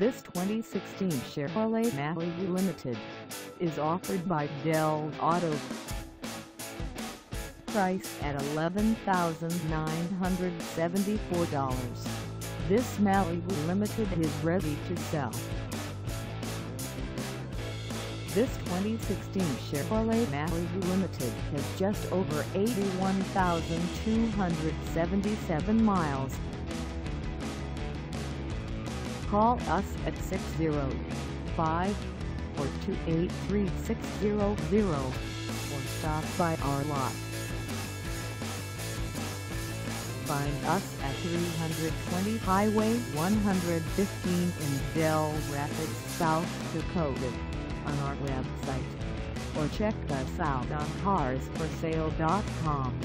This 2016 Chevrolet Malibu Limited is offered by Dell Auto. Price at $11,974. This Malibu Limited is ready to sell. This 2016 Chevrolet Malibu Limited has just over 81,277 miles. Call us at 605-428-3600 or stop by our lot. Find us at 320 Highway 115 in Dell Rapids, South Dakota on our website or check us out on carsforsale.com.